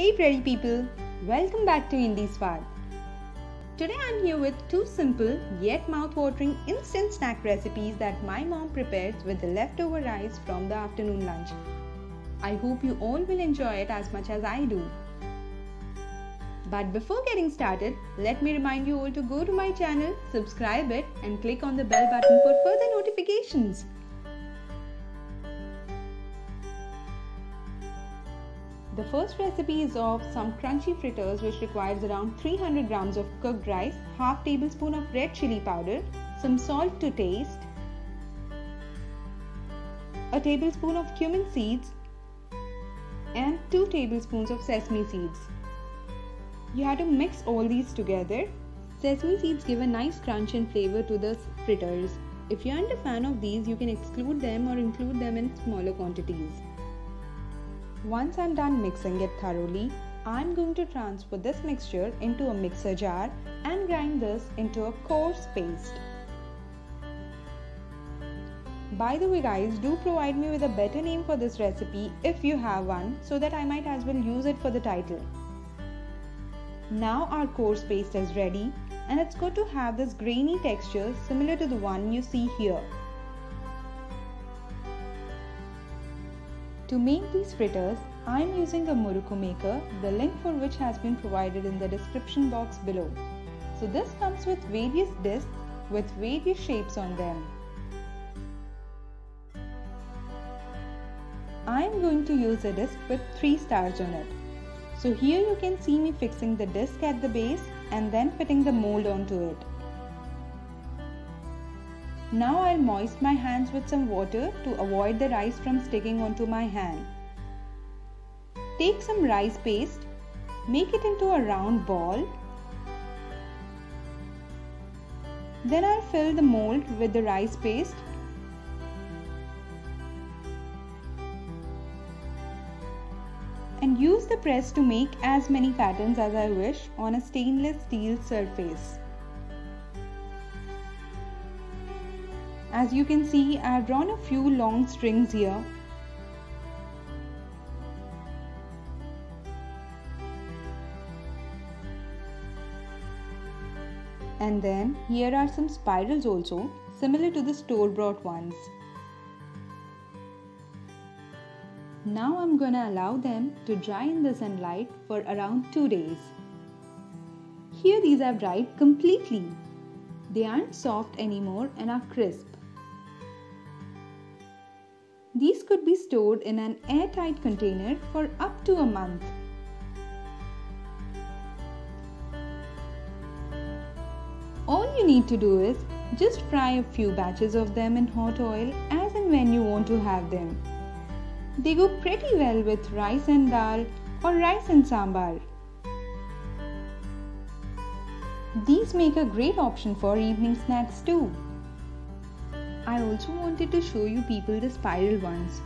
Hey pretty people, welcome back to Indie Swaad. Today I'm here with two simple yet mouth-watering instant snack recipes that my mom prepares with the leftover rice from the afternoon lunch. I hope you all will enjoy it as much as I do. But before getting started, let me remind you all to go to my channel, subscribe it and click on the bell button for further notifications. The first recipe is of some crunchy fritters which requires around 300 grams of cooked rice, half tablespoon of red chili powder, some salt to taste, a tablespoon of cumin seeds and 2 tablespoons of sesame seeds. You have to mix all these together. Sesame seeds give a nice crunch and flavor to the fritters. If you aren't a fan of these, you can exclude them or include them in smaller quantities. Once I'm done mixing it thoroughly, I'm going to transfer this mixture into a mixer jar and grind this into a coarse paste. By the way guys, do provide me with a better name for this recipe if you have one so that I might as well use it for the title. Now our coarse paste is ready and it's good to have this grainy texture similar to the one you see here. To make these fritters, I am using a Murukku maker, the link for which has been provided in the description box below. So this comes with various discs with various shapes on them. I am going to use a disc with 3 stars on it. So here you can see me fixing the disc at the base and then fitting the mold onto it. Now I'll moist my hands with some water to avoid the rice from sticking onto my hand. Take some rice paste, make it into a round ball. Then I'll fill the mold with the rice paste. And use the press to make as many patterns as I wish on a stainless steel surface. As you can see, I have drawn a few long strings here. And then here are some spirals also, similar to the store-bought ones. Now I'm gonna allow them to dry in the sunlight for around 2 days. Here these have dried completely. They aren't soft anymore and are crisp. These could be stored in an airtight container for up to a month. All you need to do is just fry a few batches of them in hot oil as and when you want to have them. They go pretty well with rice and dal or rice and sambar. These make a great option for evening snacks too. I also wanted to show you people the spiral ones.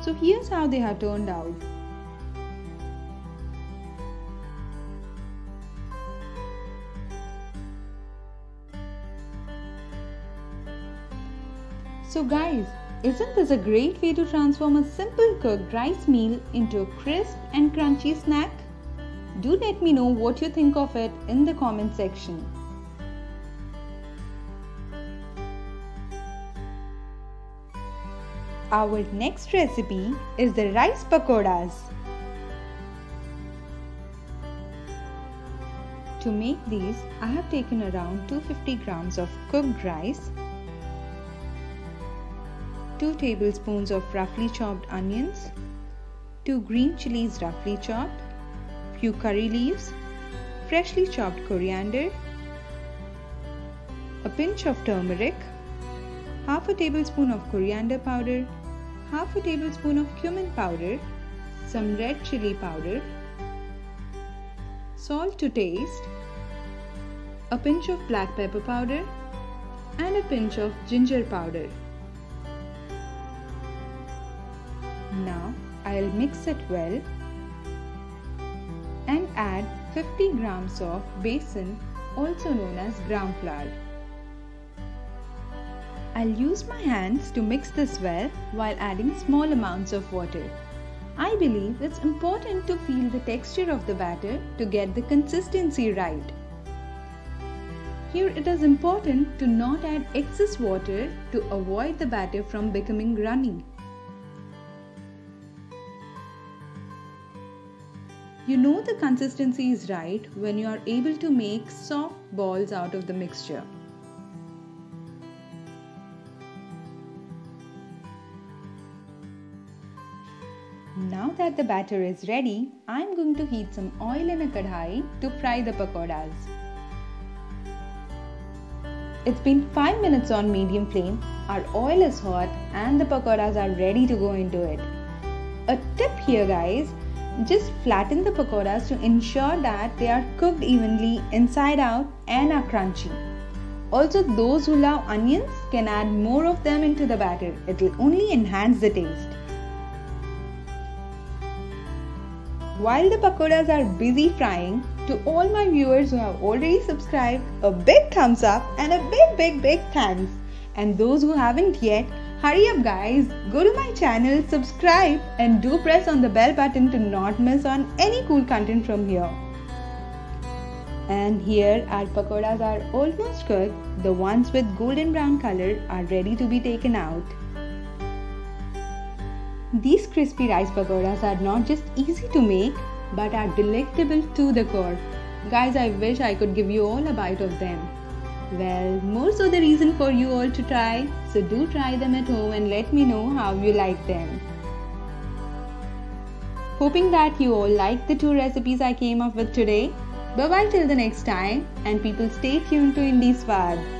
So here's how they have turned out. So guys, isn't this a great way to transform a simple cooked rice meal into a crisp and crunchy snack? Do let me know what you think of it in the comment section. Our next recipe is the rice pakoras. To make these, I have taken around 250 grams of cooked rice, 2 tablespoons of roughly chopped onions, 2 green chilies roughly chopped, few curry leaves, freshly chopped coriander, a pinch of turmeric, half a tablespoon of coriander powder, half a tablespoon of cumin powder, some red chili powder, salt to taste, a pinch of black pepper powder, and a pinch of ginger powder. Now I'll mix it well and add 50 grams of besan also known as gram flour. I'll use my hands to mix this well while adding small amounts of water. I believe it's important to feel the texture of the batter to get the consistency right. Here it is important to not add excess water to avoid the batter from becoming runny. You know the consistency is right when you are able to make soft balls out of the mixture. Now that the batter is ready, I am going to heat some oil in a kadhai to fry the pakoras. It's been 5 minutes on medium flame, our oil is hot and the pakoras are ready to go into it. A tip here guys, just flatten the pakoras to ensure that they are cooked evenly inside out and are crunchy. Also, those who love onions can add more of them into the batter. It will only enhance the taste. While the pakoras are busy frying, to all my viewers who have already subscribed, a big thumbs up and a big, big, big thanks. And those who haven't yet, hurry up guys, go to my channel, subscribe and do press on the bell button to not miss on any cool content from here. And here our pakoras are almost cooked. The ones with golden brown color are ready to be taken out. These crispy rice pakoras are not just easy to make but are delectable to the core. Guys, I wish I could give you all a bite of them. Well, more so the reason for you all to try. So do try them at home and let me know how you like them. Hoping that you all like the two recipes I came up with today. Bye bye till the next time and people stay tuned to Indie Swaad.